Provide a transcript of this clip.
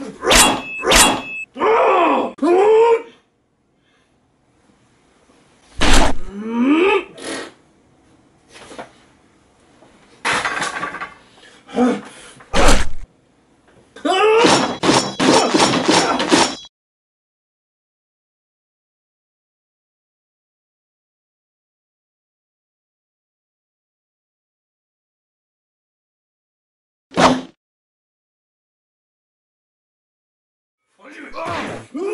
you Oh!